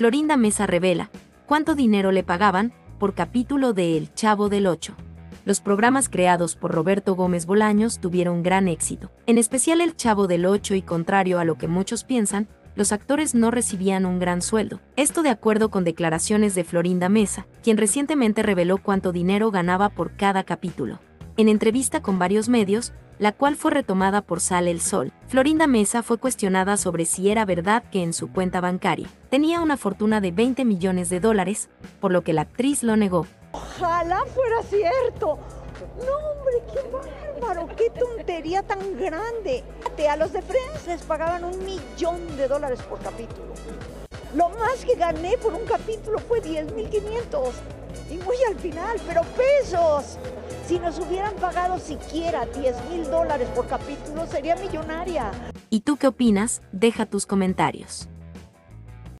Florinda Mesa revela cuánto dinero le pagaban por capítulo de El Chavo del Ocho. Los programas creados por Roberto Gómez Bolaños tuvieron gran éxito, en especial El Chavo del Ocho y contrario a lo que muchos piensan, los actores no recibían un gran sueldo. Esto de acuerdo con declaraciones de Florinda Mesa, quien recientemente reveló cuánto dinero ganaba por cada capítulo. En entrevista con varios medios, la cual fue retomada por Sale el Sol, Florinda Mesa fue cuestionada sobre si era verdad que en su cuenta bancaria tenía una fortuna de 20 millones de dólares, por lo que la actriz lo negó. Ojalá fuera cierto. No, hombre, qué bárbaro, qué tontería tan grande. A los de Friends les pagaban un millón de dólares por capítulo. Lo más que gané por un capítulo fue 10.500. Y muy al final, pero pesos. Si nos hubieran pagado siquiera 10 mil dólares por capítulo, sería millonaria. ¿Y tú qué opinas? Deja tus comentarios.